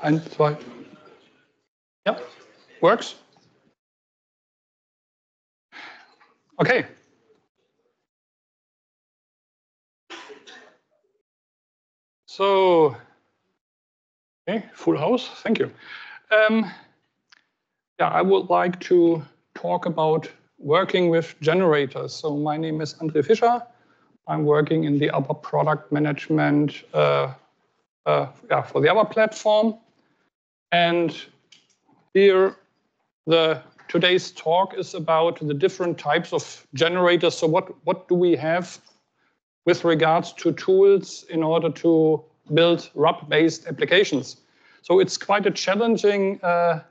Ein, zwei. Yeah, works. Okay. So, okay, full house, thank you. Um, yeah, I would like to talk about working with generators. So my name is Andre Fischer. I'm working in the ABAP product management uh, uh, yeah, for the ABAP platform. And here, the today's talk is about the different types of generators. So what, what do we have with regards to tools in order to build RAP-based applications? So it's quite a challenging uh,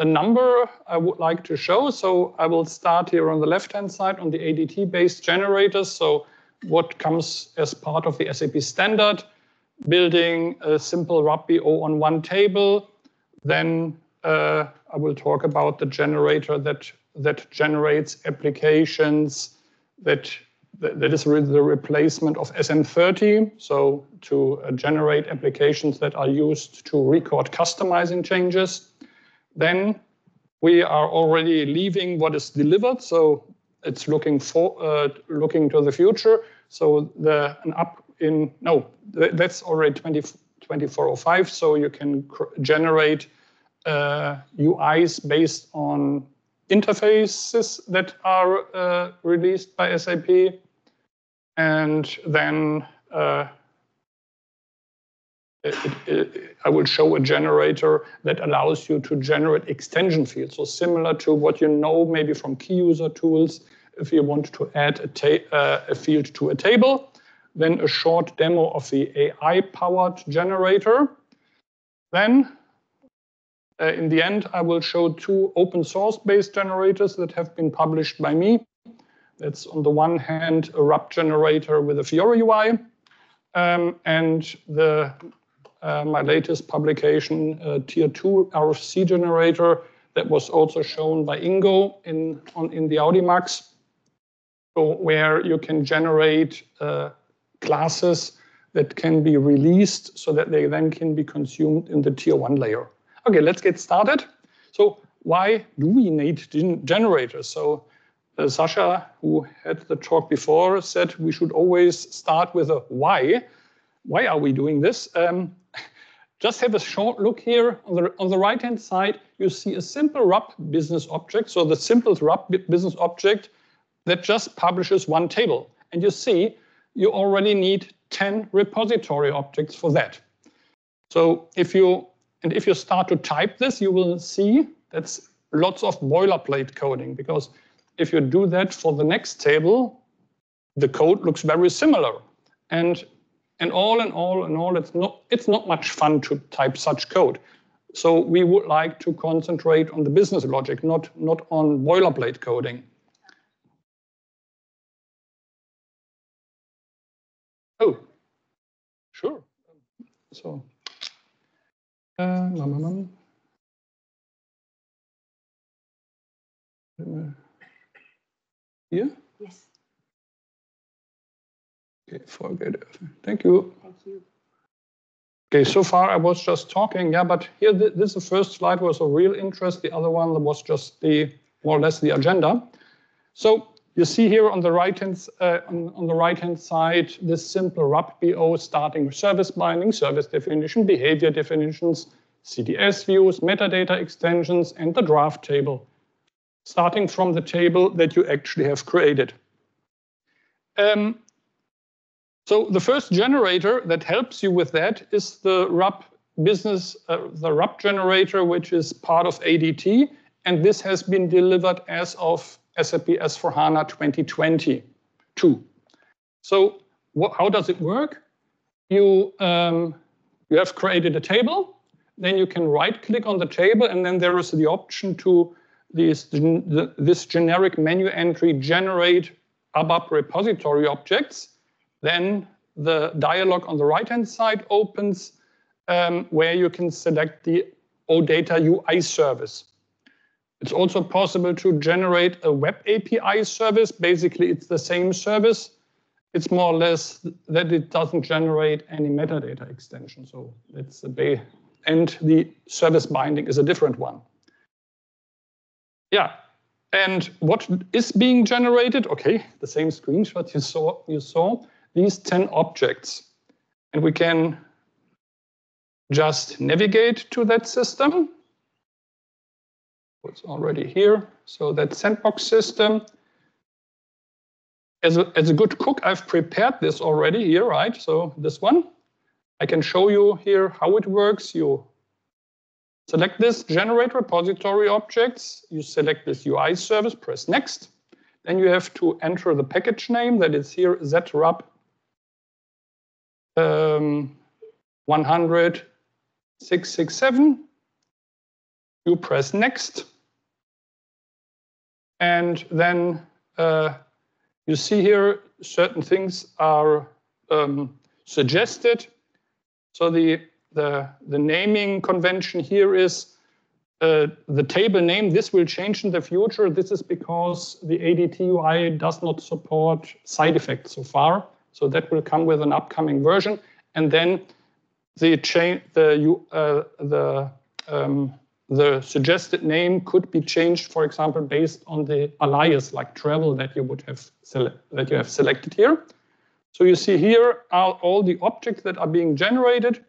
a number I would like to show. So I will start here on the left-hand side on the ADT-based generators. So what comes as part of the SAP standard, building a simple RAP-BO on one table. Then uh, I will talk about the generator that that generates applications that that is really the replacement of SM30. So to uh, generate applications that are used to record customizing changes. Then we are already leaving what is delivered. So it's looking for uh, looking to the future. So the an up in no that's already 20, 2405. So you can generate uh, UIs based on interfaces that are uh, released by SAP, and then uh, it, it, I will show a generator that allows you to generate extension fields. So similar to what you know maybe from key user tools, if you want to add a, uh, a field to a table, then a short demo of the AI-powered generator. Then, uh, in the end, I will show two open source-based generators that have been published by me. That's on the one hand a RAP generator with a Fiori UI, um, and the uh, my latest publication, uh, Tier 2 RFC generator, that was also shown by Ingo in, on, in the Audimax, so where you can generate uh, classes that can be released so that they then can be consumed in the Tier 1 layer. Okay, let's get started. So why do we need generators? So uh, Sasha, who had the talk before, said we should always start with a why. Why are we doing this? Um, just have a short look here. On the, on the right-hand side, you see a simple RAP business object. So the simplest RAP business object that just publishes one table. And you see, you already need 10 repository objects for that. So if you, and if you start to type this, you will see that's lots of boilerplate coding because if you do that for the next table, the code looks very similar. And and all in all, in all, it's not it's not much fun to type such code. So we would like to concentrate on the business logic, not not on boilerplate coding. Oh, sure. So, uh, um, uh, here. Yes. Okay, forget it. Thank you. Thank you. Okay, so far I was just talking, yeah, but here th this the first slide was of real interest. The other one was just the more or less the agenda. So you see here on the right hand uh, on, on, the right hand side this simple RAP-BO starting with service binding, service definition, behavior definitions, CDS views, metadata extensions, and the draft table, starting from the table that you actually have created. Um, so the first generator that helps you with that is the RAP business, uh, the RAP generator, which is part of ADT. And this has been delivered as of SAP S4HANA 2022. So how does it work? You, um, you have created a table, then you can right click on the table and then there is the option to this, this generic menu entry generate ABAP repository objects then the dialog on the right-hand side opens um, where you can select the OData UI service. It's also possible to generate a web API service. Basically, it's the same service. It's more or less that it doesn't generate any metadata extension. So that's the, and the service binding is a different one. Yeah, and what is being generated? Okay, the same screenshot you saw. You saw these 10 objects. And we can just navigate to that system. It's already here. So that sandbox system. As a, as a good cook, I've prepared this already here, right? So this one, I can show you here how it works. You select this, generate repository objects. You select this UI service, press next. Then you have to enter the package name that is here, zrub um, 100 667. You press next. And then uh, you see here certain things are um, suggested. So the, the, the naming convention here is uh, the table name. This will change in the future. This is because the ADT UI does not support side effects so far. So that will come with an upcoming version. And then the chain, the uh, the um, the suggested name could be changed, for example, based on the alias like travel that you would have that you have selected here. So you see here are all the objects that are being generated.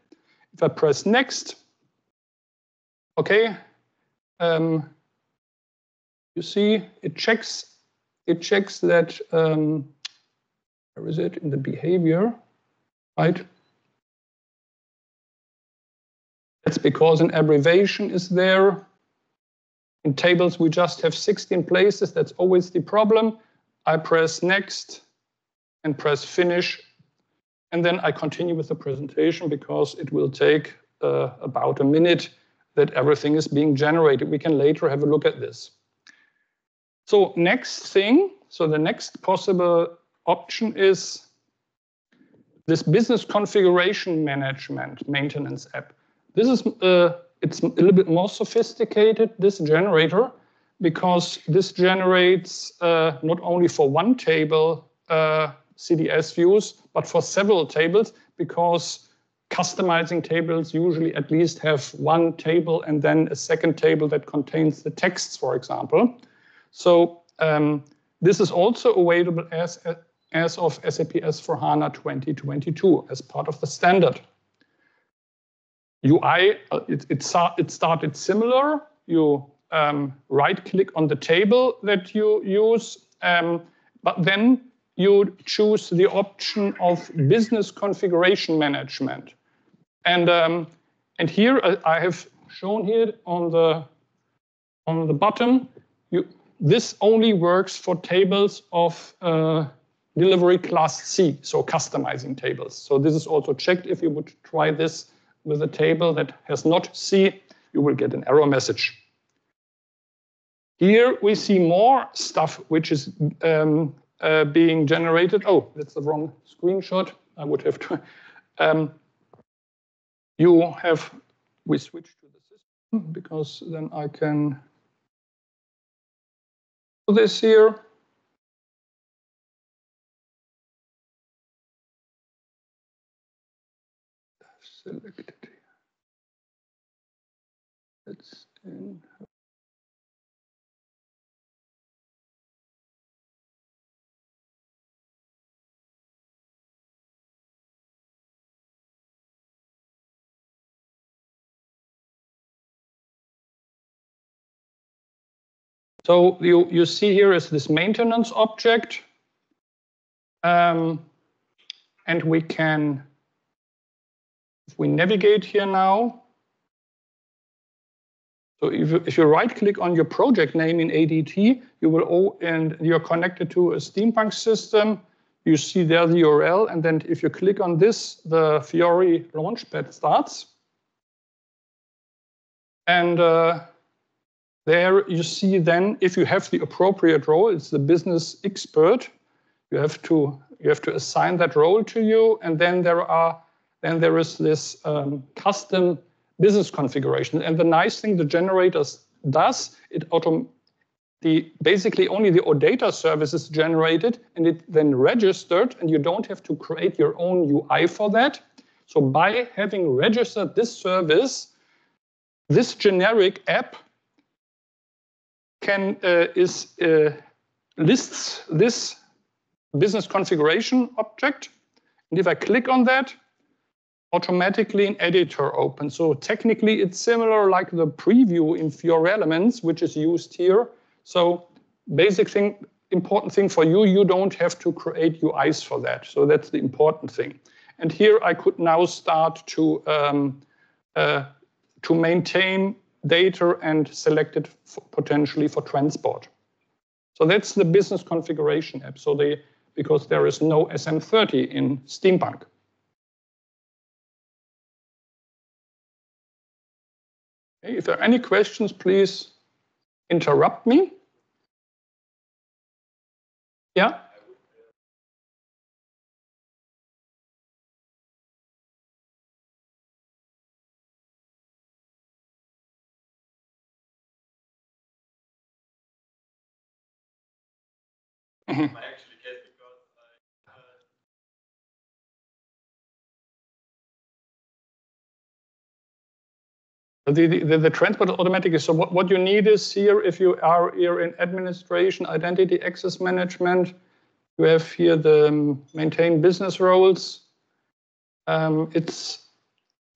If I press next, okay, um, you see it checks it checks that um, where is it in the behavior, right? That's because an abbreviation is there. In tables, we just have 16 places. That's always the problem. I press next and press finish. And then I continue with the presentation because it will take uh, about a minute that everything is being generated. We can later have a look at this. So next thing, so the next possible option is this business configuration management maintenance app. This is uh, it's a little bit more sophisticated, this generator, because this generates uh, not only for one table uh, CDS views, but for several tables, because customizing tables usually at least have one table and then a second table that contains the texts, for example. So um, this is also available as, as of SAP S4HANA 2022 as part of the standard. UI, uh, it, it, it started similar. You um, right click on the table that you use, um, but then you choose the option of business configuration management. And, um, and here uh, I have shown here on the, on the bottom, you, this only works for tables of uh, delivery class C, so customizing tables. So this is also checked if you would try this with a table that has not C, you will get an error message. Here we see more stuff which is um, uh, being generated. Oh, that's the wrong screenshot. I would have to. Um, you have, we switch to the system because then I can do this here. Selected here. So you, you see here is this maintenance object. Um, and we can if we navigate here now, so if you, if you right click on your project name in ADT, you will all, and you're connected to a Steampunk system. You see there the URL, and then if you click on this, the Fiori launchpad starts. And uh, there you see then if you have the appropriate role, it's the business expert. You have to you have to assign that role to you, and then there are then there is this um, custom business configuration. And the nice thing the generators does, it autom the basically only the OData service is generated and it then registered and you don't have to create your own UI for that. So by having registered this service, this generic app can uh, is uh, lists this business configuration object. And if I click on that, automatically an editor open. So technically it's similar like the preview in Fiori Elements, which is used here. So basic thing, important thing for you, you don't have to create UIs for that. So that's the important thing. And here I could now start to, um, uh, to maintain data and select it for potentially for transport. So that's the business configuration app. So they, because there is no SM30 in Steampunk. If there are any questions, please interrupt me. Yeah? Mm-hmm. The, the, the, transport automatic is so what, what you need is here if you are here in administration identity access management you have here the um, maintain business roles. Um, it's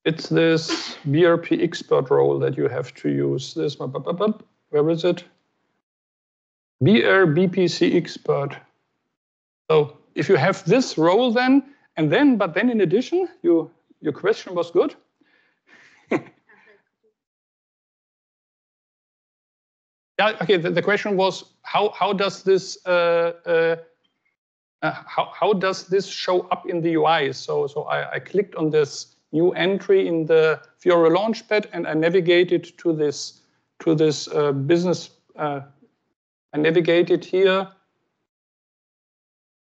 it's this BRP expert role that you have to use. This where is it? BR BPC expert. So if you have this role then and then but then in addition you your question was good Yeah, okay, the, the, question was how, how does this uh, uh, uh, how, how does this show up in the UI? So, so I, I clicked on this new entry in the Fiori Launchpad and I navigated to this to this uh, business. Uh, I navigated here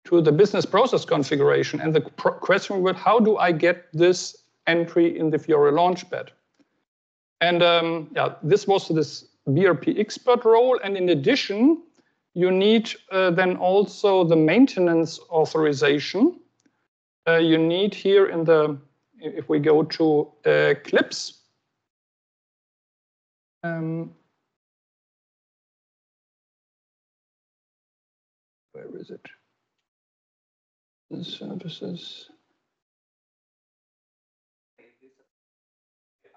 to the business process configuration and the question was how do I get this entry in the Fiori Launchpad? And um, yeah, this was this BRP expert role. And in addition, you need uh, then also the maintenance authorization. Uh, you need here in the, if we go to uh, clips, um, where is it? The services.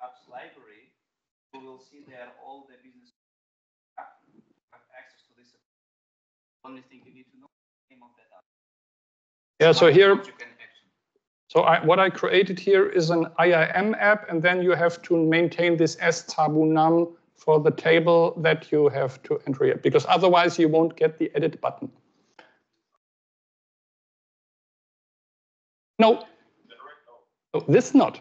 apps library, you will see there all the only thing you need to know name of that app. Yeah, so here, so I, what I created here is an IAM app, and then you have to maintain this S_TABU_NAM for the table that you have to enter it, because otherwise you won't get the edit button. No. Oh, this not.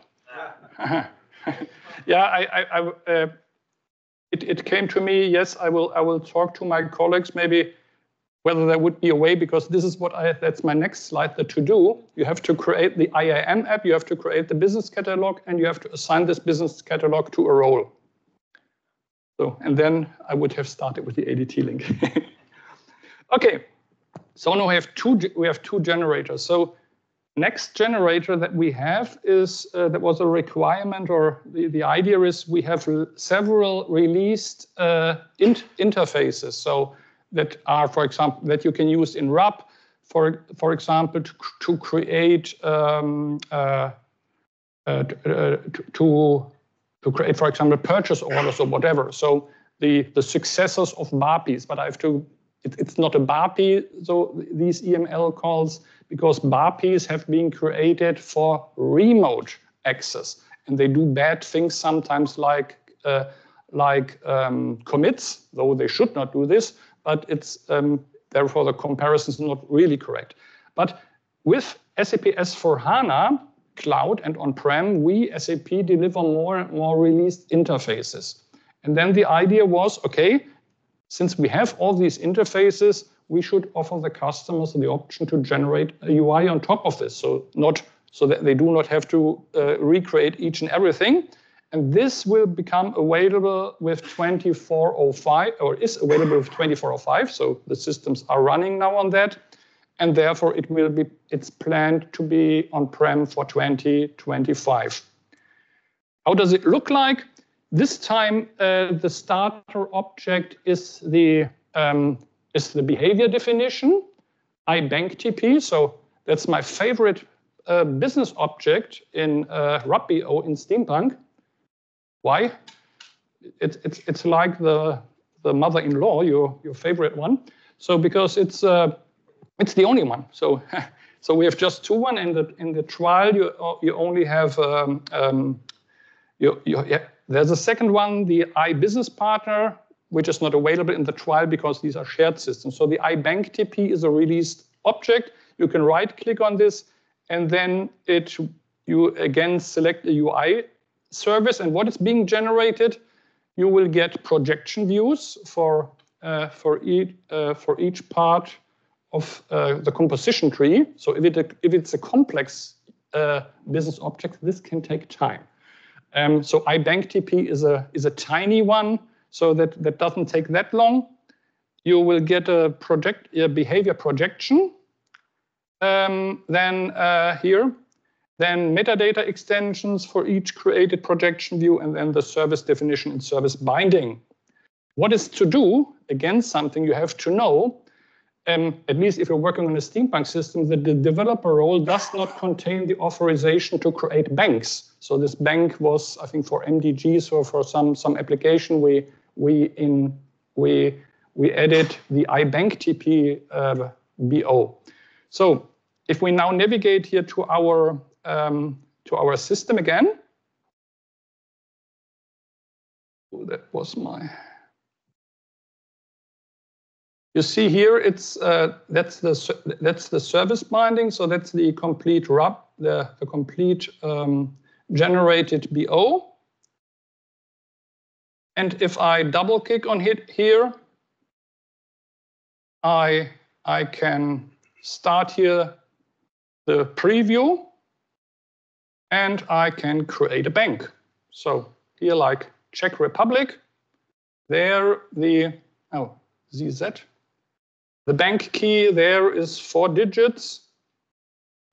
Yeah, yeah I, I, I uh, it, it came to me. Yes, I will. I will talk to my colleagues. Maybe whether there would be a way, because this is what I, that's my next slide, the to do. You have to create the IAM app, you have to create the business catalog, and you have to assign this business catalog to a role. So, and then I would have started with the ADT link. okay, so now we have two, we have two generators. So next generator that we have is, uh, that was a requirement or the, the idea is we have several released uh, int interfaces. So that are, for example, that you can use in RAP, for, for example, to, to create um, uh, uh, to, to, to create, for example, purchase orders or whatever. So the, the successors of BAPIs, but I have to, it, it's not a BAPI, so these EML calls, because BAPIs have been created for remote access. And they do bad things sometimes like, uh, like um, commits, though they should not do this, but it's um, therefore the comparison is not really correct. But with SAP S4HANA Cloud and on-prem, we SAP deliver more and more released interfaces. And then the idea was, okay, since we have all these interfaces, we should offer the customers the option to generate a UI on top of this. So not so that they do not have to uh, recreate each and everything, and this will become available with 2405 or is available with 2405. So the systems are running now on that. And therefore it will be, it's planned to be on-prem for 2025. How does it look like? this time, uh, the starter object is the um, is the behavior definition, iBankTP. So that's my favorite uh, business object in uh, in Steampunk. Why? It, it's it's like the the mother-in-law, your your favorite one. So because it's uh, it's the only one. So so we have just two one in the in the trial. You you only have um, um, you, you yeah, there's a second one, the iBusiness Partner, which is not available in the trial because these are shared systems. So the iBankTP is a released object. You can right click on this and then it you again select a UI service and what is being generated, you will get projection views for uh, for, each, uh, for each part of uh, the composition tree. So if, it, if it's a complex uh, business object, this can take time. Um, so iBankTP is a, is a tiny one, so that, that doesn't take that long. You will get a, project, a behavior projection. Um, then uh, here, then metadata extensions for each created projection view, and then the service definition and service binding. What is to do? Again, something you have to know um, at least if you're working on a Steampunk system, that the developer role does not contain the authorization to create banks. So this bank was, I think, for MDGs or for some some application, we we in we we added the iBankTP uh, BO. So if we now navigate here to our um, to our system again, oh, that was my you see here, it's uh, that's the that's the service binding. So that's the complete RAP, the the complete um, generated BO. And if I double click on it here, I I can start here the preview, and I can create a bank. So here, like Czech Republic, there the oh ZZ the bank key there is four digits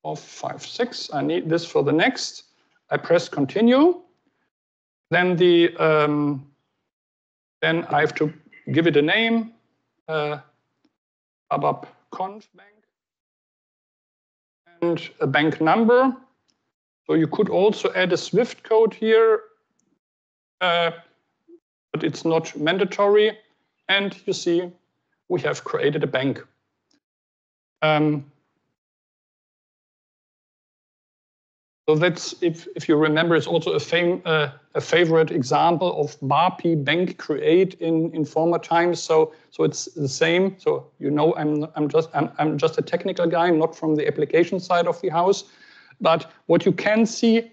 of five, six. I need this for the next. I press continue. Then the um, then I have to give it a name, uh, ABAP conf bank, and a bank number. So you could also add a Swift code here, uh, but it's not mandatory. And you see we have created a bank. Um, so that's, if, if you remember, it's also a, uh, a favorite example of BAPI bank create in, in former times. So, so it's the same. So you know, I'm, I'm, just, I'm, I'm just a technical guy, not from the application side of the house. But what you can see,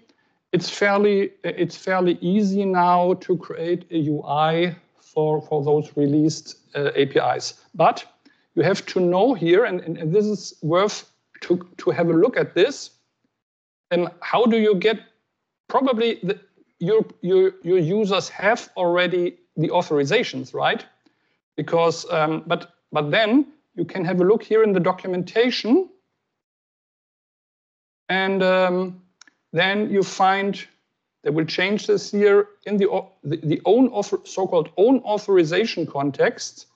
it's fairly, it's fairly easy now to create a UI for, for those released uh, APIs. But you have to know here, and, and, and, this is worth to, to have a look at this, and how do you get, probably the, your, your, your users have already the authorizations, right? Because, um, but, but then you can have a look here in the documentation, and um, then you find they will change this here in the, the, the own so-called own authorization context.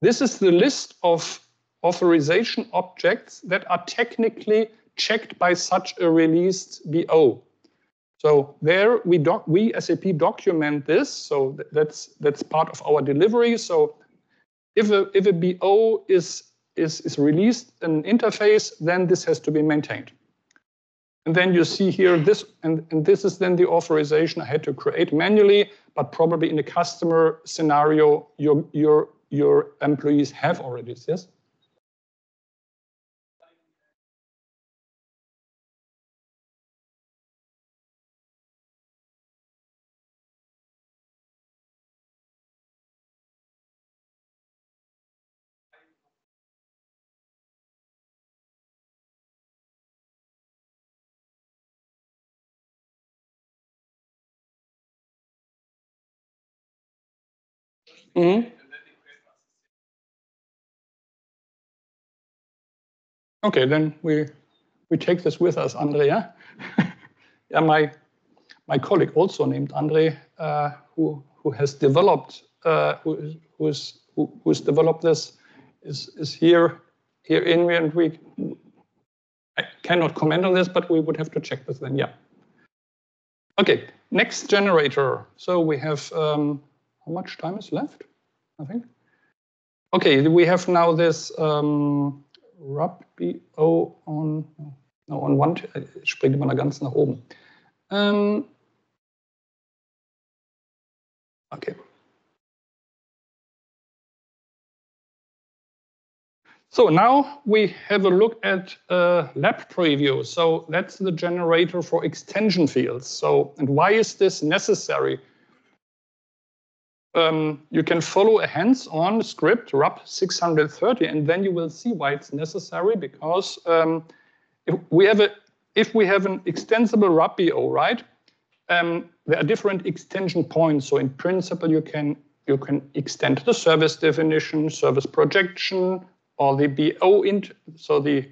This is the list of authorization objects that are technically checked by such a released BO. So there we doc we SAP document this. So that's that's part of our delivery. So if a if a BO is is is released an interface, then this has to be maintained. And then you see here this, and, and this is then the authorization I had to create manually, but probably in a customer scenario, your, your, your employees have already this. Mm-hmm. Okay, then we we take this with us, Andrea. yeah, my my colleague also named Andre uh, who who has developed uh, who who's who, who's developed this is is here here in me, and we I cannot comment on this, but we would have to check this then. Yeah. Okay, next generator. So we have um, how much time is left? I think. Okay, we have now this um, RAP-BO on no, on one. Ich springe immer ganz nach oben. Um, okay. So now we have a look at uh, lab preview. So that's the generator for extension fields. So, and why is this necessary? Um, you can follow a hands-on script, RAP 630, and then you will see why it's necessary because um, if we have a if we have an extensible RAP-BO, right, um, there are different extension points. So in principle, you can you can extend the service definition, service projection, or the BO int, so the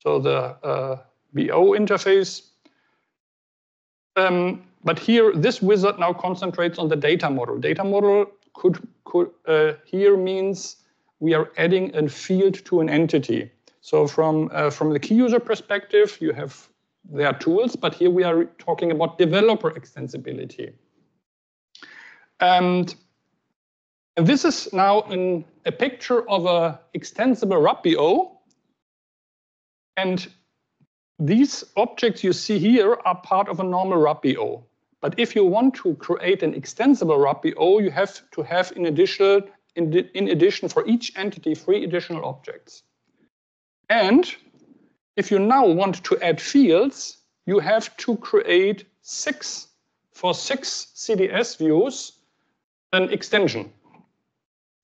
so the uh, BO interface. Um, but here, this wizard now concentrates on the data model. Data model could could uh, here means we are adding a field to an entity. So from uh, from the key user perspective, you have their tools, but here we are talking about developer extensibility. And this is now an, a picture of a extensible RAP-BO. And these objects you see here are part of a normal RAP-BO. But if you want to create an extensible RAP-BO, you have to have in addition, in, in addition for each entity three additional objects. And if you now want to add fields, you have to create six, for six CDS views, an extension.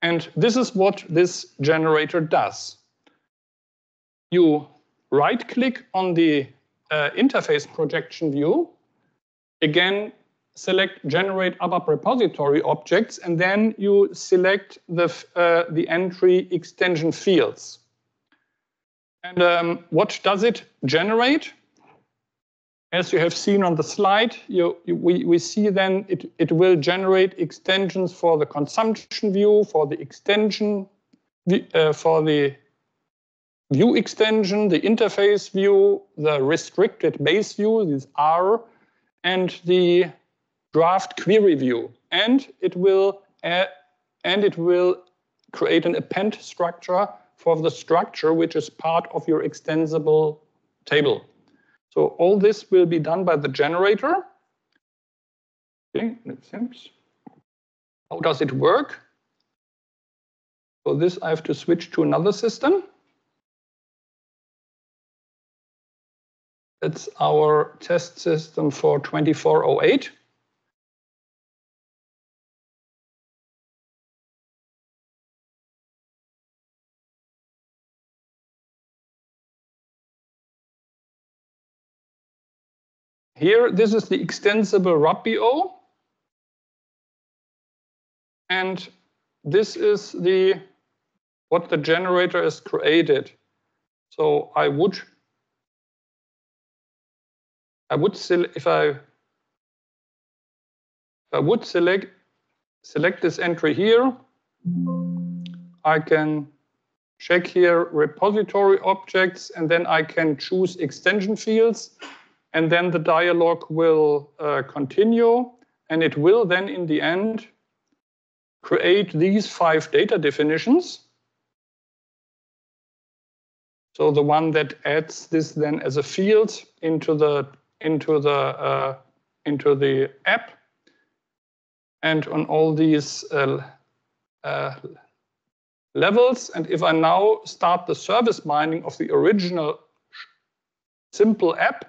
And this is what this generator does. You right click on the uh, interface projection view, again, select generate ABAP repository objects, and then you select the, uh, the entry extension fields. And um, what does it generate? As you have seen on the slide, you, you, we, we see then it, it will generate extensions for the consumption view, for the extension, uh, for the view extension, the interface view, the restricted base view, these R, and the draft query view. And it will add, and it will create an append structure for the structure which is part of your extensible table. So all this will be done by the generator. Okay. How does it work? For this, I have to switch to another system. It's our test system for 2408. Here, this is the extensible RAP-BO. And this is the what the generator has created. So I would I would select if I if I would select select this entry here. I can check here repository objects and then I can choose extension fields and then the dialog will uh, continue and it will then in the end create these five data definitions. So the one that adds this then as a field into the into the uh, into the app, and on all these uh, uh, levels. And if I now start the service binding of the original simple app,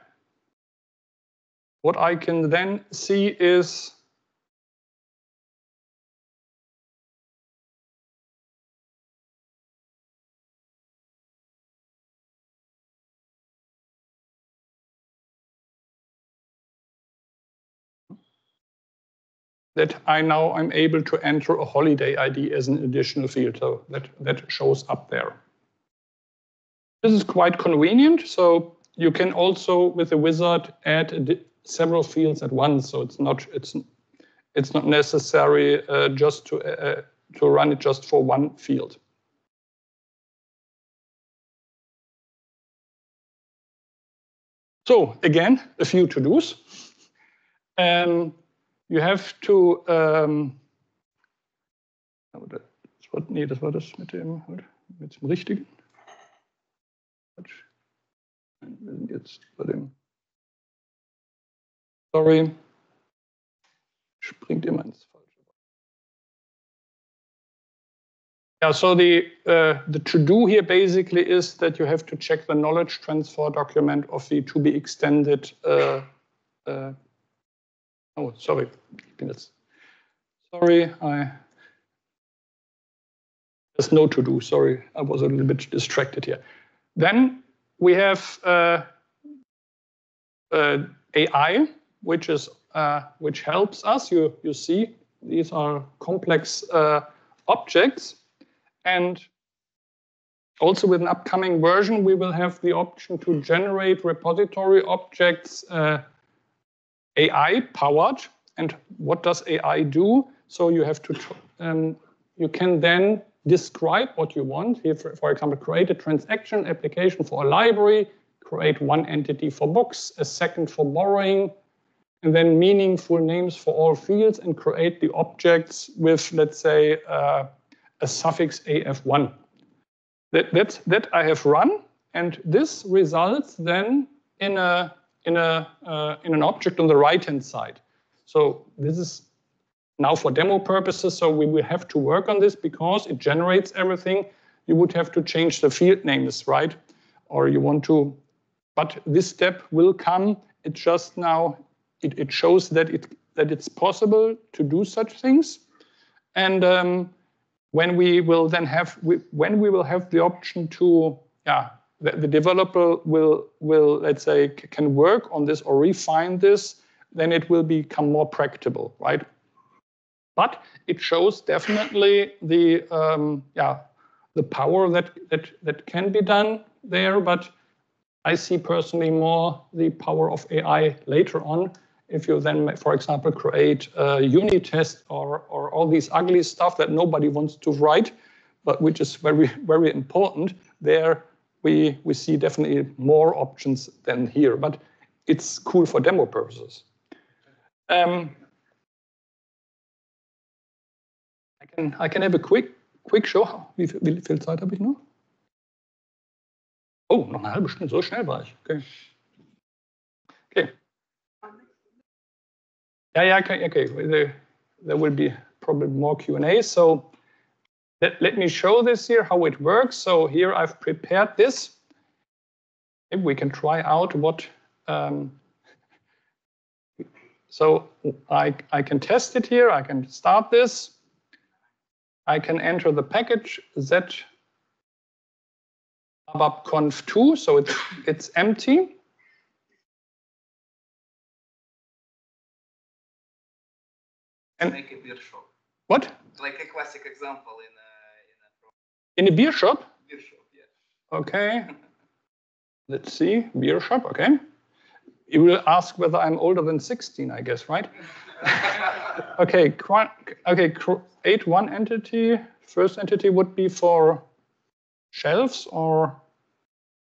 what I can then see is that I now I'm able to enter a holiday ID as an additional field. So that, that shows up there. This is quite convenient. So you can also, with the wizard, add several fields at once. So it's not it's it's not necessary uh, just to uh, to run it just for one field. So again, a few to-dos. Um, you have to um, das war, nee, das war das mit dem, mit dem richtigen. Wir sind jetzt bei dem. Sorry. Springt immer ins Falsche. Yeah, so the uh, the to do here basically is that you have to check the knowledge transfer document of the to be extended. Uh, uh, oh, sorry, sorry, I there's no to do. Sorry, I was a little bit distracted here. Then we have uh, uh, AI, which is uh, which helps us. You you see these are complex uh, objects, and also with an upcoming version, we will have the option to generate repository objects uh, AI powered. And what does AI do? So you have to um, you can then describe what you want. Here, for, for example, create a transaction application for a library, create one entity for books, a second for borrowing, and then meaningful names for all fields and create the objects with, let's say, uh, a suffix AF1. That, that, that I have run, and this results then in, a, in, a, uh, in an object on the right-hand side. So this is now for demo purposes, so we will have to work on this because it generates everything. You would have to change the field names, right? Or you want to, but this step will come. It just now, it, it shows that it that it's possible to do such things. And um, when we will then have, we, when we will have the option to, yeah, the, the developer will, will, let's say, can work on this or refine this, then it will become more practicable, right? But it shows definitely the um, yeah the power that that that can be done there. But I see personally more the power of AI later on. If you then, for example, create a unit test or or all these ugly stuff that nobody wants to write, but which is very very important, there we we see definitely more options than here. But it's cool for demo purposes. Um, can, I can have a quick, quick show. Wie viel, wie viel Zeit habe ich noch? Oh, noch eine halbe Stunde. So schnell war ich. Okay. Okay. Yeah, yeah, okay, okay. There, there will be probably more Q&A. So let, let me show this here, how it works. So here I've prepared this. Maybe we can try out what, um, so I, I can test it here. I can start this. I can enter the package z conf2, so it's, it's empty. And like a beer shop. What? Like a classic example in a in a, in a beer shop. Beer shop, yeah. Okay. Let's see, beer shop. Okay. You will ask whether I'm older than 16, I guess, right? okay, okay, create one entity. First entity would be for shelves or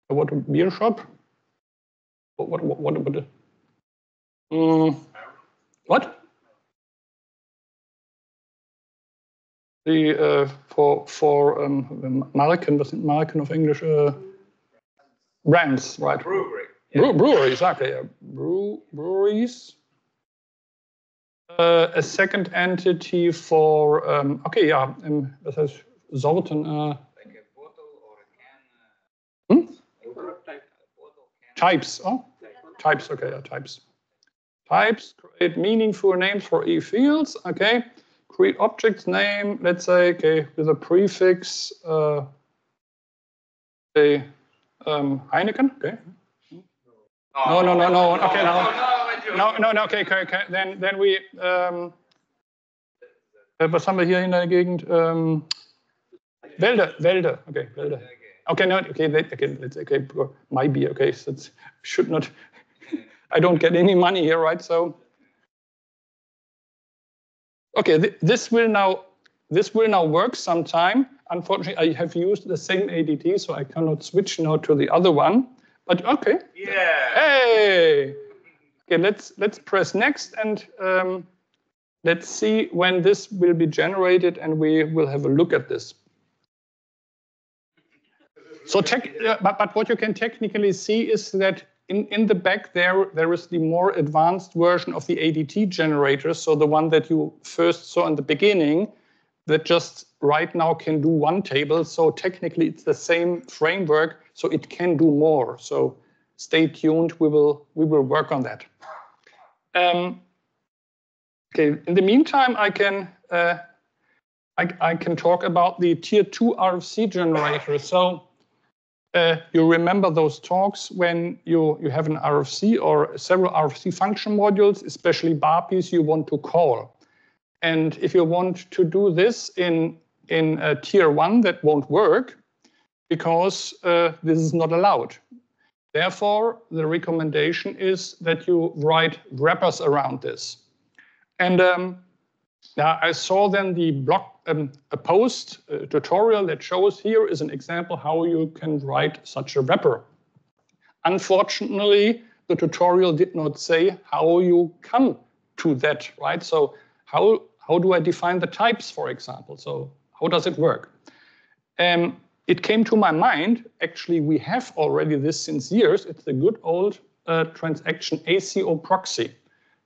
what a beer shop. What what what what? what um, what? The uh, for for um, Marken, was Marken of English? Uh, brands, right? Brewery. Yeah. brewery, exactly. Yeah. Brew, breweries uh, a second entity for, um, okay, yeah, um, das heißt Sorten. Uh, like a bottle or a can. Hmm? Types, oh, types, okay, yeah, types. Types, create meaningful names for e fields, okay. Create objects name, let's say, okay, with a prefix, uh, say, um, Heineken, okay. No, no, no, no, okay, no no, no, no, okay, okay, okay. Then, then we, ähm, äh, was haben wir hier in der Gegend? Ähm, Wälder, Wälder, okay, Wälder. Okay, no, okay, okay, let's, okay, my beer, okay, so it should not, I don't get any money here, right? So, Okay, th this will now this will now work sometime. Unfortunately, I have used the same ADT, so I cannot switch now to the other one. But okay. Yeah. Hey. Okay, let's let's press next and um, let's see when this will be generated, and we will have a look at this. So, tech, uh, but, but what you can technically see is that in, in the back there, there is the more advanced version of the ADT generator. So the one that you first saw in the beginning that just right now can do one table. So technically it's the same framework, so it can do more. So stay tuned, we will, we will work on that. Um, okay, in the meantime, I can, uh, I, I can talk about the tier two RFC generator. So uh, you remember those talks when you, you have an RFC or several RFC function modules, especially BAPIs you want to call. And if you want to do this in, in tier one, that won't work because uh, this is not allowed. Therefore, the recommendation is that you write wrappers around this. And um, now I saw then the blog, um, a post a tutorial that shows here is an example how you can write such a wrapper. Unfortunately, the tutorial did not say how you come to that, right? So how, how do I define the types, for example? So how does it work? Um, it came to my mind, actually, we have already this since years. It's the good old uh, transaction ACO proxy.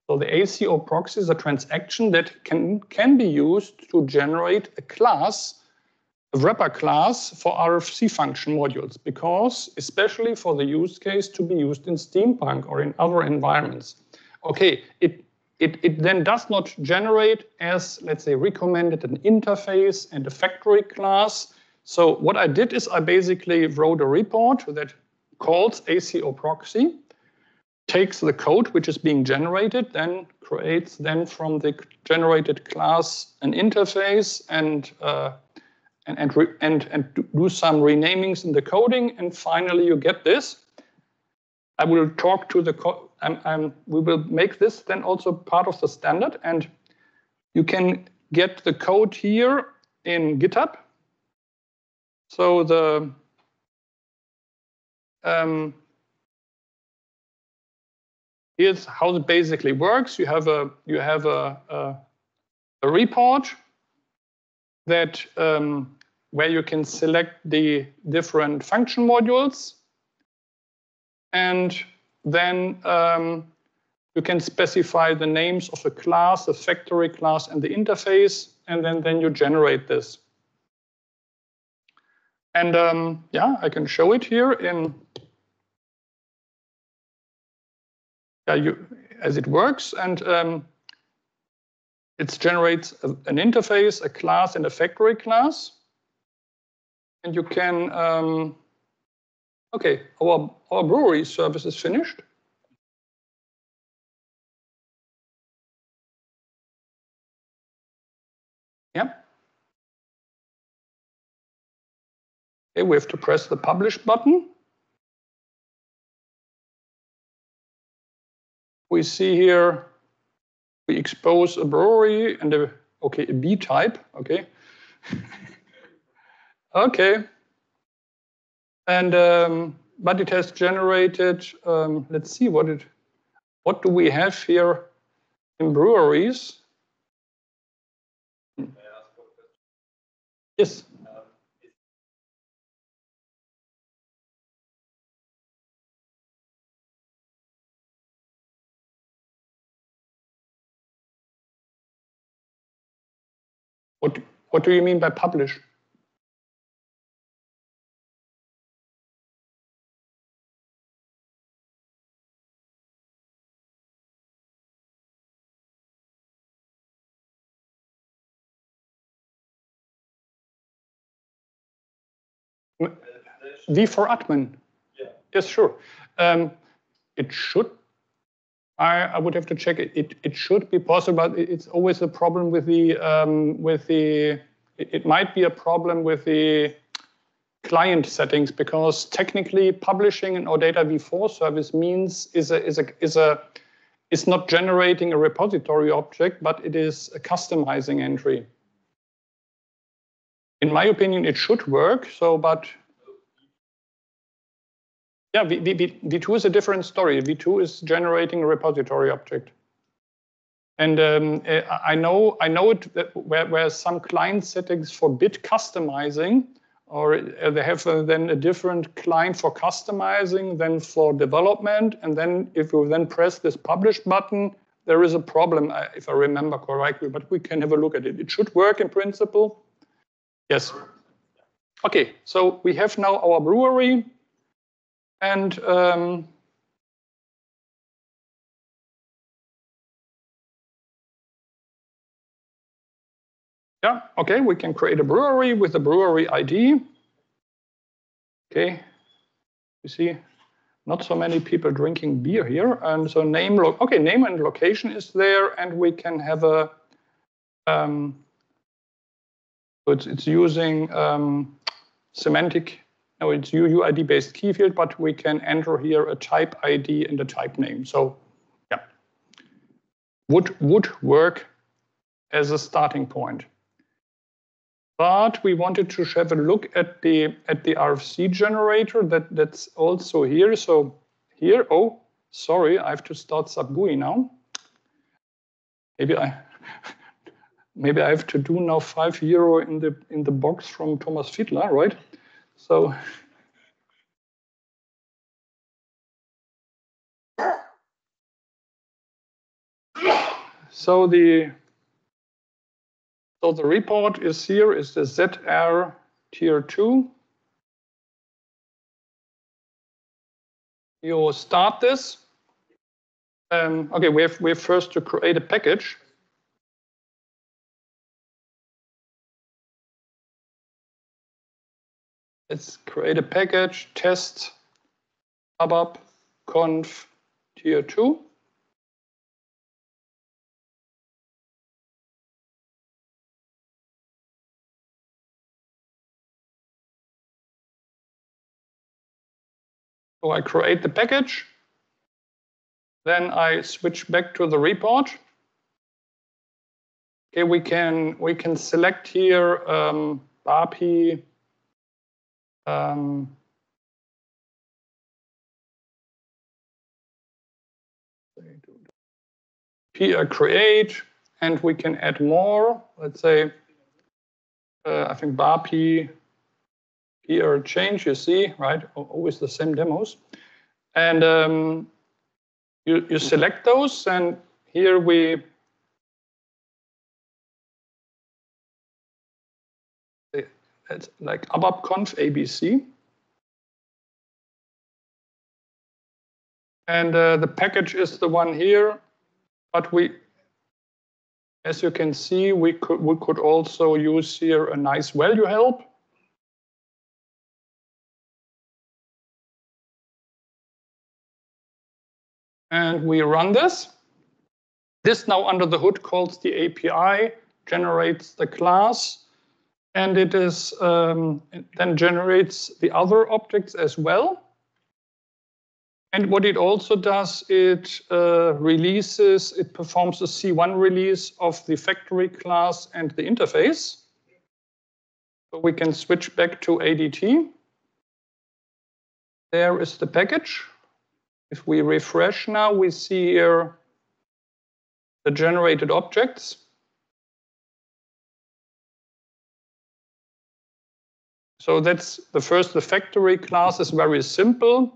So the ACO proxy is a transaction that can, can be used to generate a class, a wrapper class for RFC function modules, because especially for the use case to be used in Steampunk or in other environments. Okay, it, it, it then does not generate as, let's say, recommended an interface and a factory class. So what I did is I basically wrote a report that calls ACO proxy takes the code which is being generated, then creates then from the generated class an interface and uh, and and, and and do some renamings in the coding, and finally you get this. I will talk to the I'm I'm we will make this then also part of the standard, and you can get the code here in GitHub. So the um, here's how it basically works. You have a you have a a, a report that um, where you can select the different function modules, and then um, you can specify the names of the class, the factory class, and the interface, and then then you generate this. And um, yeah, I can show it here in yeah, you, as it works, and um, it generates a, an interface, a class, and a factory class. And you can, um, okay, our, our brewery service is finished. Yeah. Okay, we have to press the publish button. We see here, we expose a brewery and a, okay, a B type, okay. okay. And, um, but it has generated, um, let's see what it, what do we have here in breweries? Yes. What, what do you mean by publish? V for admin. Yeah. Yes, sure. Um, it should I, I, would have to check it. It, it should be possible, but it's always a problem with the um, with the. It, it might be a problem with the client settings because technically publishing an OData v4 service means is a is a is a is not generating a repository object, but it is a customizing entry. In my opinion, it should work. So, but yeah, v, v, V2 is a different story. V2 is generating a repository object. And um, I know I know it where, where some client settings forbid customizing, or they have uh, then a different client for customizing than for development. And then if you then press this publish button, there is a problem, uh, if I remember correctly, but we can have a look at it. It should work in principle. Yes. Okay, so we have now our brewery. And um, yeah, okay, we can create a brewery with a brewery ID. Okay, you see, not so many people drinking beer here. And so name, okay, name and location is there, and we can have a, um, so it's, it's using um, semantic, no, it's UUID based key field, but we can enter here a type ID and a type name. So yeah, would, would work as a starting point but we wanted to have a look at the at the RFC generator that that's also here. So here, oh, sorry, I have to start SAP GUI now. Maybe I maybe I have to do now five euro in the in the box from Thomas Fiedler, right? So so the so the report is here is the ZR tier 2. You start this. Um, okay, we have, we have first to create a package. Let's create a package, test, abap, conf, tier 2. So I create the package. Then I switch back to the report. Okay, we can we can select here um, BAPI um, PR create, and we can add more. Let's say, uh, I think bar p here change, you see, right? Always the same demos. And um, you, you select those, and here we it's like abapconf ABC. And uh, the package is the one here, but we, as you can see, we could, we could also use here a nice value help. and we run this. This now under the hood calls the API, generates the class, and it is um, it then generates the other objects as well. And what it also does, it uh, releases, it performs a C1 release of the factory class and the interface. So we can switch back to ADT. There is the package. If we refresh now, we see here the generated objects. So that's the first, the factory class is very simple.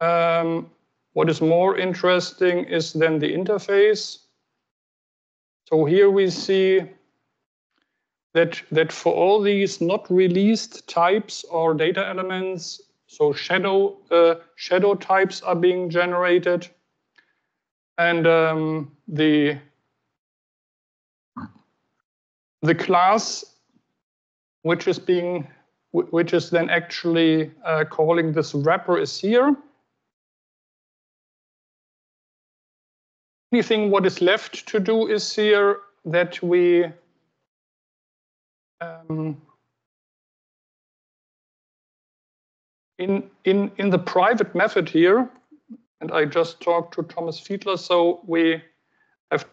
Um, what is more interesting is then the interface. So here we see that, that for all these not released types or data elements, so shadow, uh, shadow types are being generated. And um, the, the class which is being, which is then actually uh, calling this wrapper is here. Anything what is left to do is here that we Um, in, in, in the private method here, and I just talked to Thomas Fiedler, so we have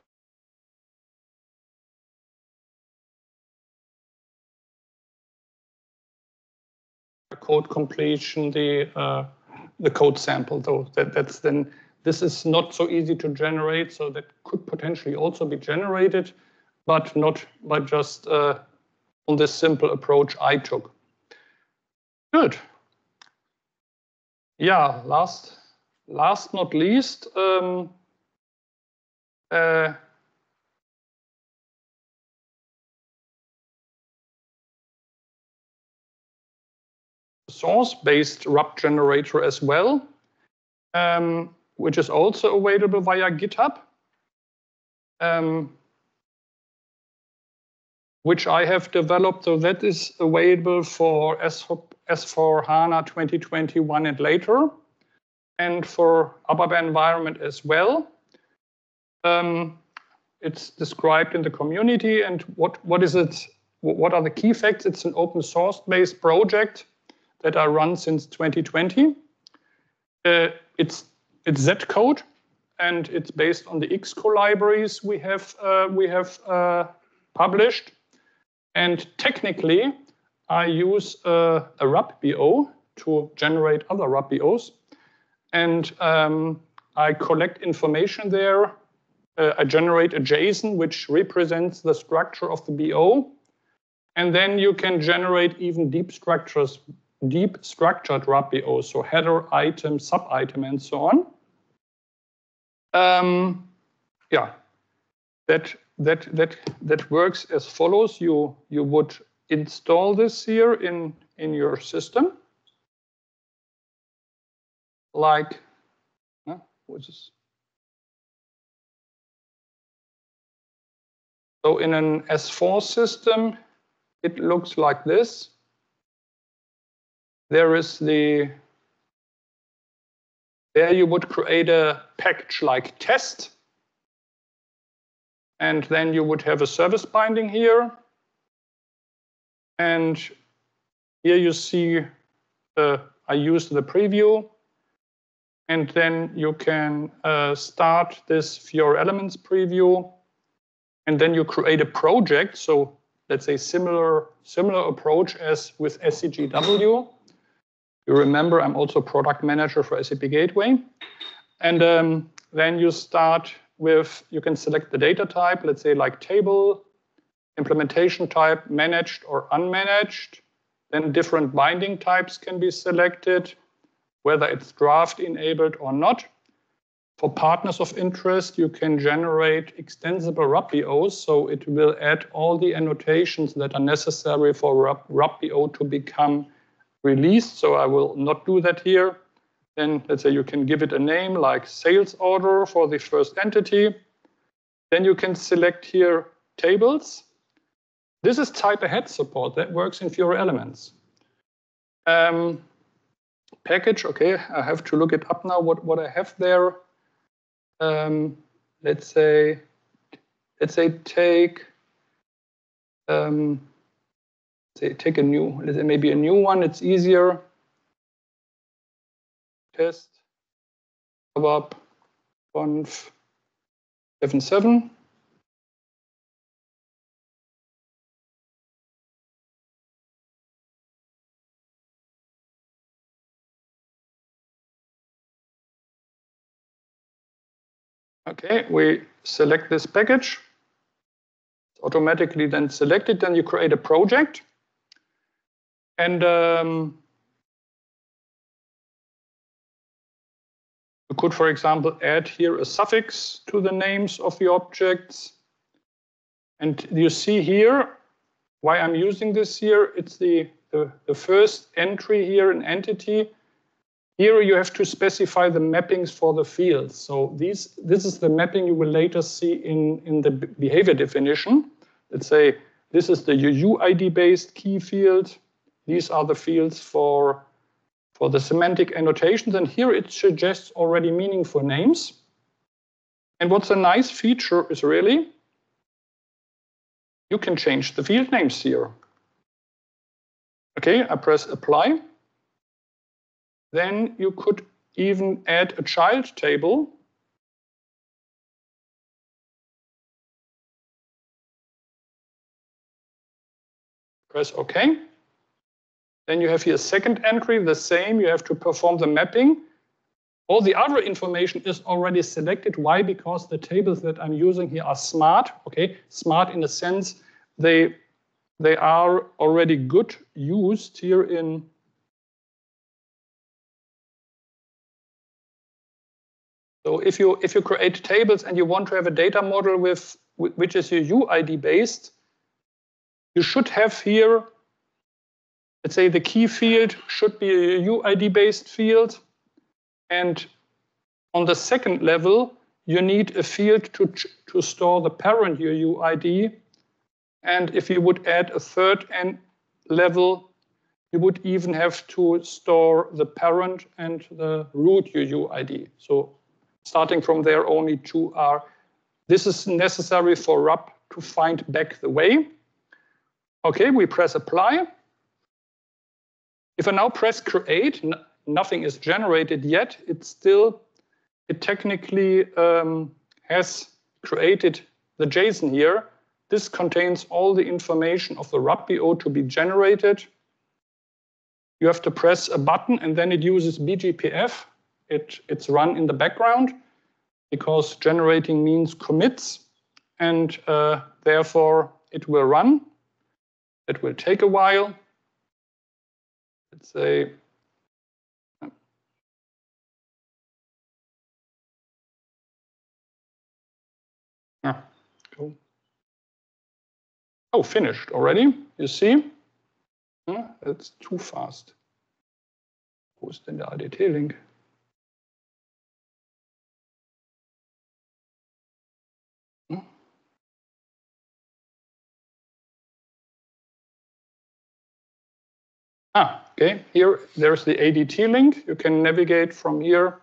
code completion, the uh, the code sample. Though that, that's then this is not so easy to generate, so that could potentially also be generated, but not by just uh, on this simple approach I took. Good. Yeah, last, last not least, um, uh, source-based RAP generator as well, um, which is also available via GitHub. Um, which I have developed. So that is available for S4, S4 HANA 2021 and later, and for ABAP environment as well. Um, it's described in the community and what, what is it, what are the key facts? It's an open source based project that I run since 2020. Uh, it's, it's Z code and it's based on the XCO libraries we have, uh, we have uh, published. And technically, I use uh, a RAP BO to generate other RAP BOs. And um, I collect information there. Uh, I generate a JSON which represents the structure of the BO. And then you can generate even deep structures, deep structured RAP BOs, so header, item, sub item, and so on. Um, yeah, that that that that works as follows. You you would install this here in in your system, like, huh, which is so in an S4 system, it looks like this. There is the there you would create a package like test and then you would have a service binding here. And here you see uh, I used the preview. And then you can uh, start this Fiori Elements preview. And then you create a project. So let's say similar, similar approach as with SEGW. You remember I'm also product manager for SAP Gateway. And um, then you start with, you can select the data type, let's say like table, implementation type, managed or unmanaged. Then different binding types can be selected, whether it's draft enabled or not. For partners of interest, you can generate extensible RAP so it will add all the annotations that are necessary for RAP BO to become released. So I will not do that here. Then let's say you can give it a name like sales order for the first entity. Then you can select here tables. This is type ahead support that works in Fiori Elements. Um, package, okay, I have to look it up now, what, what I have there. Um, let's say, let's say take, um, say take a new, let's say maybe a new one, it's easier test ABAP conf 77. Okay, we select this package. It's automatically then selected. Then you create a project. And um, You could, for example, add here a suffix to the names of the objects. And you see here why I'm using this here. It's the, the, the first entry here, an entity. Here you have to specify the mappings for the fields. So these, this is the mapping you will later see in, in the behavior definition. Let's say this is the UUID-based key field. These are the fields for for the semantic annotations. And here it suggests already meaningful names. And what's a nice feature is really you can change the field names here. Okay, I press apply. Then you could even add a child table. Press OK. Then you have here second entry, the same. You have to perform the mapping. All the other information is already selected. Why? Because the tables that I'm using here are smart. Okay, smart in the sense they they are already good used here in So if you if you create tables and you want to have a data model with which is your UID based, you should have here, let's say the key field should be a UID based field. And on the second level, you need a field to, to store the parent UID. And if you would add a third and level, you would even have to store the parent and the root UUID. So starting from there, only two are. This is necessary for RAP to find back the way. Okay, we press apply. If I now press create, nothing is generated yet. It still, it technically um, has created the JSON here. This contains all the information of the RAP BO to be generated. You have to press a button and then it uses BGPF it, it's run in the background because generating means commits and uh, therefore it will run. It will take a while. Let's say ah, cool. Oh, finished already. You see? Yeah, that's too fast. Wo ist denn der ADT-Link? Ah, okay, here there's the ADT link. You can navigate from here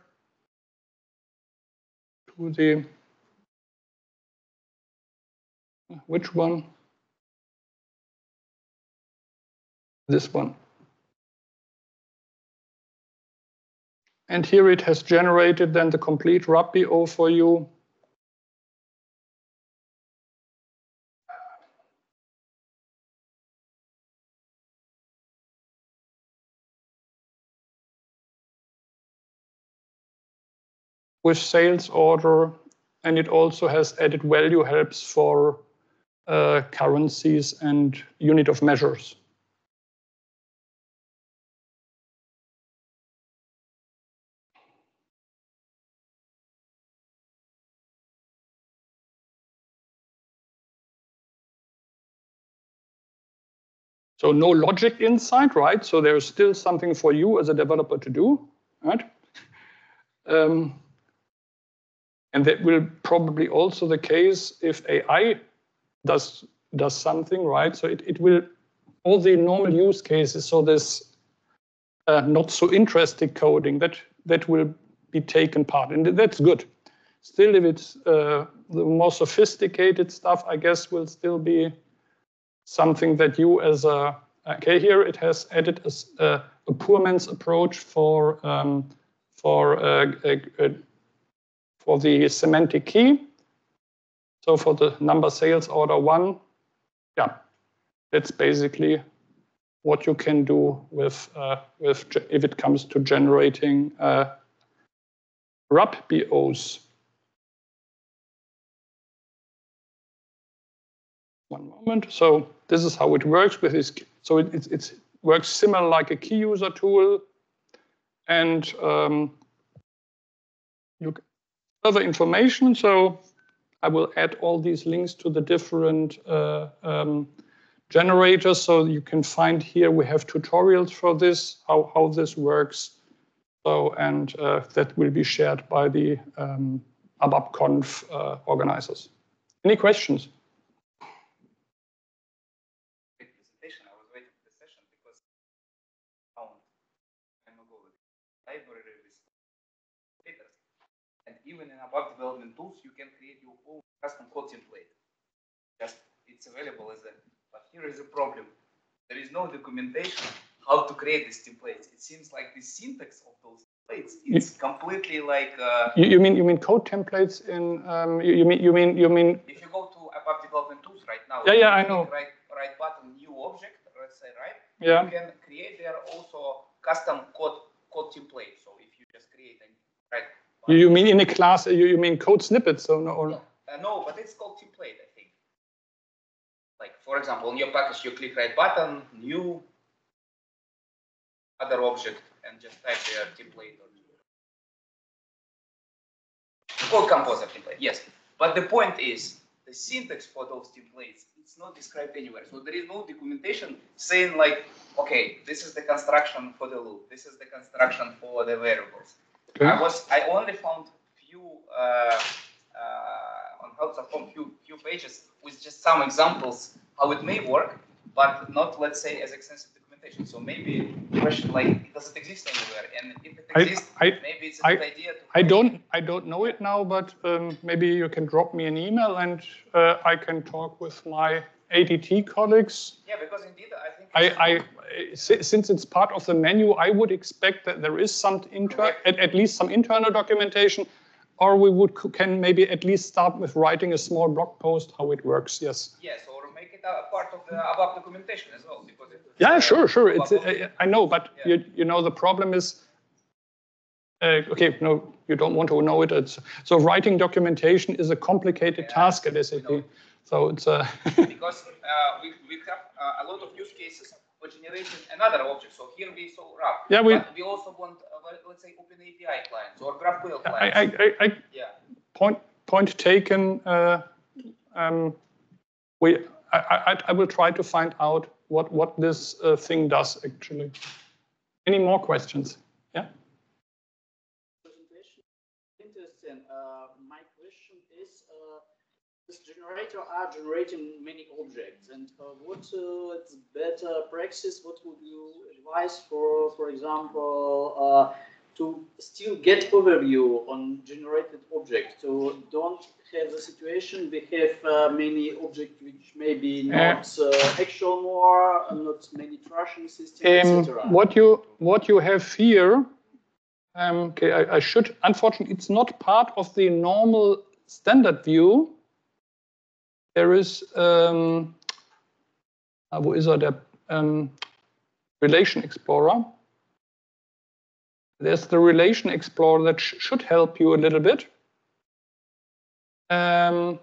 to the, which one? This one. And here it has generated then the complete RAP BO for you. With sales order, and it also has added value helps for uh, currencies and unit of measures. So no logic inside, right? So there's still something for you as a developer to do, right? Um, and that will probably also the case if AI does does something, right? So it, it will all the normal use cases. So this uh, not so interesting coding that that will be taken part, and that's good. Still, if it's uh, the more sophisticated stuff, I guess will still be something that you as a okay here it has added a, a poor man's approach for um, for uh, a, for the semantic key. So for the number sales order one, yeah, that's basically what you can do with, uh, with if it comes to generating uh, RAP BOs. One moment. So this is how it works with this. So it, it, it works similar like a key user tool. And um, you further information. So I will add all these links to the different uh, um, generators. So you can find here, we have tutorials for this, how, how this works. So, and uh, that will be shared by the um, ABAPConf uh, organizers. Any questions? ABAP development tools, you can create your own custom code template. Just it's available as a, but here is a problem. there is no documentation how to create these templates. It seems like the syntax of those templates is completely like. Uh, You, you mean you mean code templates in um, you, you mean you mean you mean if you go to ABAP development tools right now, Yeah, yeah, I know. Right, right button, new object. Let's say right. yeah You can create there also custom code code template. So if you just create a right. You, you mean in a class you, you mean code snippets so no or, Uh, no, but it's called template, I think. Like, for example, in your package, you click right button, new, other object, and just type there template. Or code composer template, yes. But the point is, the syntax for those templates, it's not described anywhere. So there is no documentation saying like, okay, this is the construction for the loop, this is the construction for the variables. I was I only found few uh, uh, on help.com few few pages with just some examples how it may work, but not let's say as extensive documentation. So maybe question like does it exist anywhere? And if it I- exists, I- maybe it's a I- good idea to. I don't I don't know it now, but um, maybe you can drop me an email and uh, I can talk with my ADT colleagues. Yeah, because indeed I think. I, I si- since it's part of the menu, I would expect that there is some inter at, at least some internal documentation, or we would can maybe at least start with writing a small blog post how it works. Yes. Yes, or make it a part of the ABAP documentation as well, because. It, Yeah, sure, sure. It's ABAP uh, I know, but Yeah. you you know the problem is. Uh, okay, no, you don't want to know it. It's, so writing documentation is a complicated Yeah, task at SAP. So it's uh, because uh, we, we have uh, a lot of use cases for generating another object. So here we saw RAP. Yeah, we- we also want, uh, let's say, Open API clients or GraphQL I, clients. I, I, I yeah. point point taken. Uh, um, we I, I, I will try to find out what what this uh, thing does actually. Any more questions? Yeah. presentation. Interesting. Uh, my question is, uh, this generator are generating many objects, and uh, what uh, is better practice? What would you advise for, for example, uh, to still get overview on generated object? To don't have the situation we have uh, many objects which maybe Yeah. not uh, actual more, not many trashing systems, Um, etc. what you what you have here. Um, okay, I, I should. Unfortunately, it's not part of the normal standard view. There is. Um, wo ist er? Um, Relation Explorer. There's the Relation Explorer that sh should help you a little bit. Um,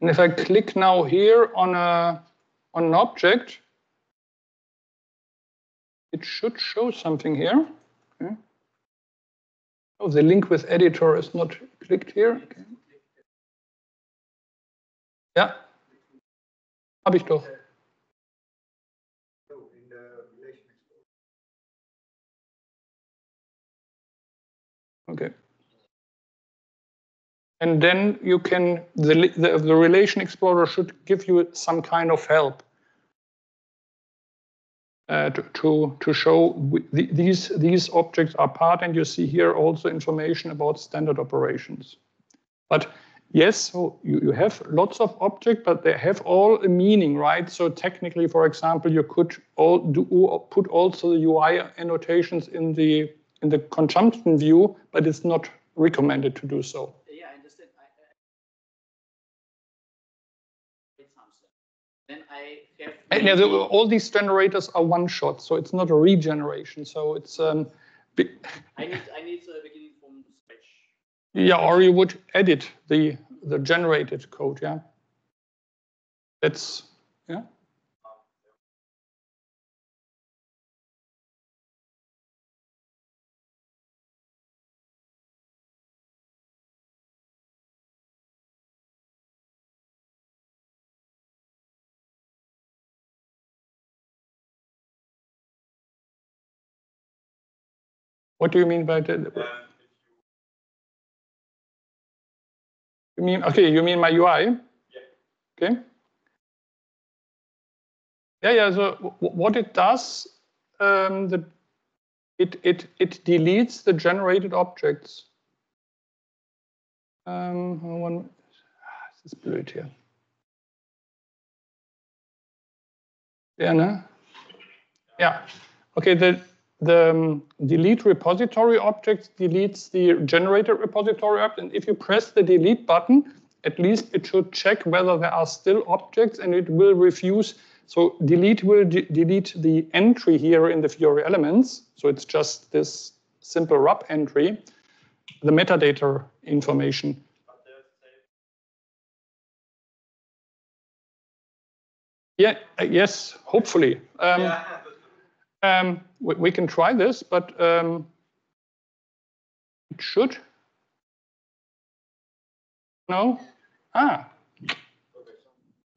And if I click now here on a on an object, it should show something here. Okay. Oh, the link with editor is not clicked here. Okay. Ja. Habe ich doch. Okay. And then you can, the, the, the Relation Explorer should give you some kind of help uh, to, to, to show the, these, these objects are part, and you see here also information about standard operations. But yes, so you, you have lots of objects, but they have all a meaning, right? So technically, for example, you could all do, put also the UI annotations in the in the consumption view, but it's not recommended to do so. And yeah, the, all these generators are one shot, so it's not a regeneration. So it's um, I need I need uh, beginning from scratch. yeah, or you would edit the the generated code. Yeah, that's yeah. What do you mean by that? You mean okay? You mean my UI? Yeah. Okay. Yeah, yeah. So what it does, um, the it it it deletes the generated objects. Um, one, this is blöd here. Yeah, no? Yeah. Okay, the, the um, delete repository object deletes the generated repository object. And if you press the delete button, at least it should check whether there are still objects and it will refuse. So delete will de delete the entry here in the Fiori elements. So it's just this simple RAP entry, the metadata information. Yeah, uh, yes, hopefully. Um, yeah. um, we, we, can try this, but um, it should. No? Ah.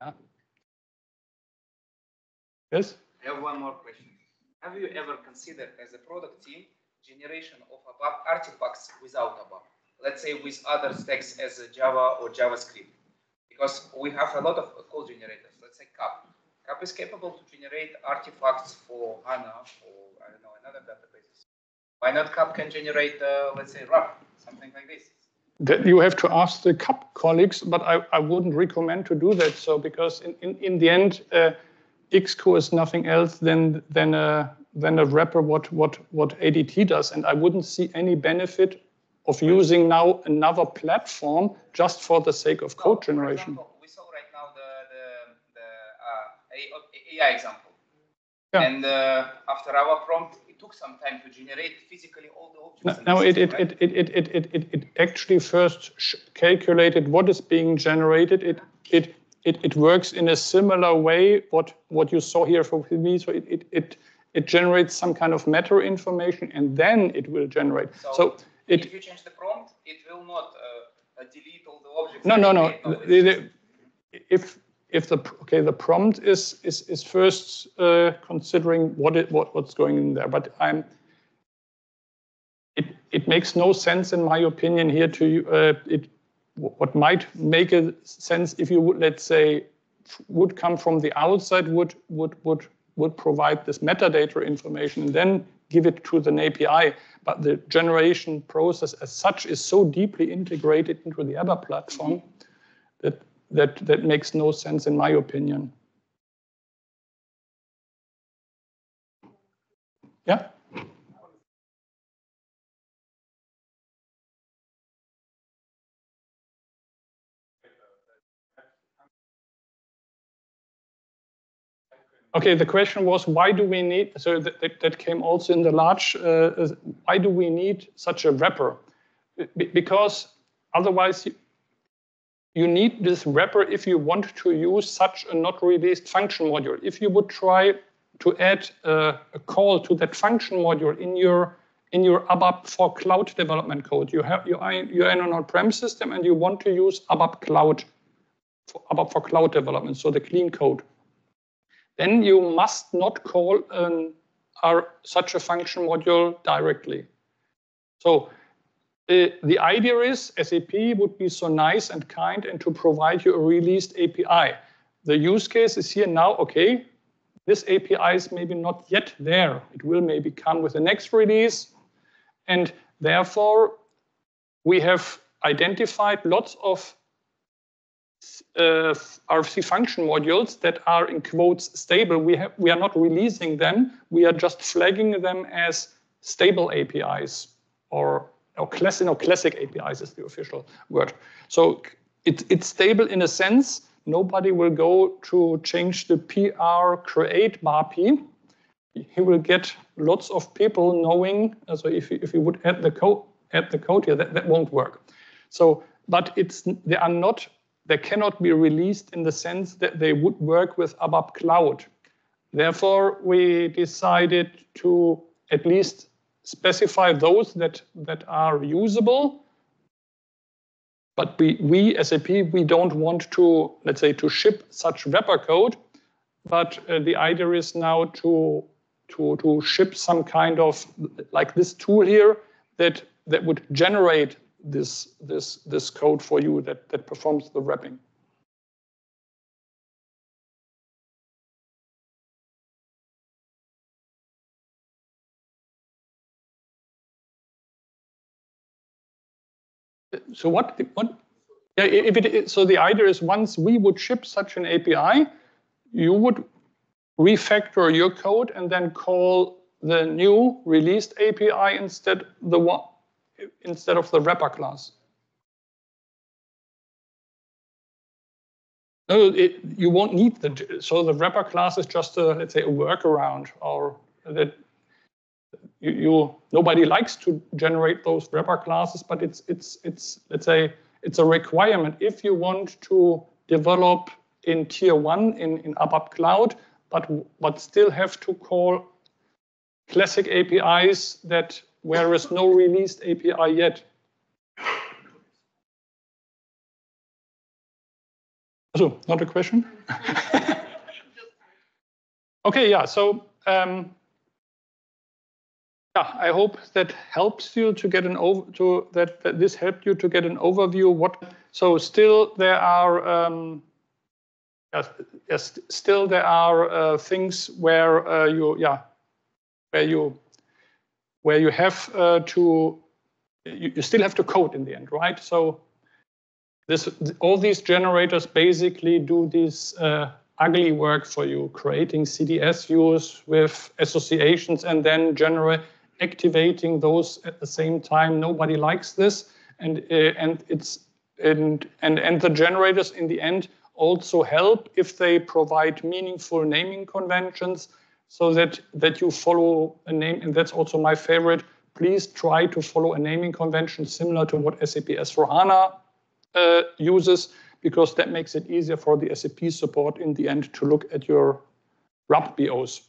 Yeah. Yes? I have one more question. Have you ever considered as a product team generation of ABAP artifacts without ABAP? Let's say with other stacks as Java or JavaScript. Because we have a lot of code generators, let's say CAP CAP is capable to generate artifacts for HANA or I don't know another databases. Why not CAP can generate, uh, let's say, RAP, something like this? That you have to ask the CAP colleagues, but I, I wouldn't recommend to do that. So because in, in, in the end, uh, XCO is nothing else than than a than a wrapper what what what ADT does, and I wouldn't see any benefit of using now another platform just for the sake of code generation. Example, we saw right now the the, the uh, AI example. Yeah. And uh, after our prompt, it took some time to generate physically all the objects. No, it, it, right? it, it, it, it, it, it actually first calculated what is being generated. It, it, it, it works in a similar way what, what you saw here for me. So it, it, it, it generates some kind of meta information and then it will generate. So, so it, if you change the prompt, it will not uh, delete all the objects. No, no, no. The, the, if if the okay the prompt is is is first uh, considering what it what what's going in there, but I'm it it makes no sense in my opinion here to uh, it what might make a sense if you would let's say would come from the outside would would would would provide this metadata information and then give it to an API. But the generation process as such is so deeply integrated into the ABAP platform that that, that makes no sense in my opinion. Yeah? Okay, the question was why do we need, so that, that, that came also in the large, uh, why do we need such a wrapper? B because otherwise you need this wrapper if you want to use such a not released function module. If you would try to add a, a call to that function module in your in your ABAP for cloud development code, you have you are you're in an on-prem system and you want to use ABAP cloud for ABAP for cloud development, so the clean core. Then you must not call an, our, such a function module directly. So the, the idea is SAP would be so nice and kind and to provide you a released API. The use case is here now, okay, this API is maybe not yet there. It will maybe come with the next release. And therefore, we have identified lots of uh, RFC function modules that are in quotes stable. We, have, we are not releasing them. We are just flagging them as stable APIs or or classic, classic APIs is the official word. So it, it's stable in a sense. Nobody will go to change the PR create BAPI. He will get lots of people knowing. Uh, so if you, if you would add the code, add the code here, that, that won't work. So, but it's they are not, they cannot be released in the sense that they would work with ABAP Cloud. Therefore, we decided to at least specify those that, that are usable. But we, we, SAP, we don't want to, let's say, to ship such wrapper code. But uh, the idea is now to, to, to ship some kind of, like this tool here, that, that would generate this, this, this code for you that, that performs the wrapping. So what? What? Yeah. If it so the idea is once we would ship such an API, you would refactor your code and then call the new released API instead the one instead of the wrapper class. No, it, you won't need the so the wrapper class is just a let's say a workaround or that you, you nobody likes to generate those wrapper classes, but it's it's it's let's say it's a requirement if you want to develop in tier one in in ABAP cloud, but but still have to call classic APIs that where is no released API yet. So, not a question? okay, yeah, so um, yeah, I hope that helps you to get an over to that, that this helped you to get an overview. What so still there are um, yes, still there are uh, things where uh, you yeah where you where you have uh, to you, you still have to code in the end, right? So this all these generators basically do this uh, ugly work for you, creating CDS views with associations and then generate activating those at the same time. Nobody likes this, and uh, and it's and and and the generators in the end also help if they provide meaningful naming conventions so that that you follow a name and that's also my favorite please try to follow a naming convention similar to what SAP S4HANA uh, uses because that makes it easier for the SAP support in the end to look at your RAP BOs.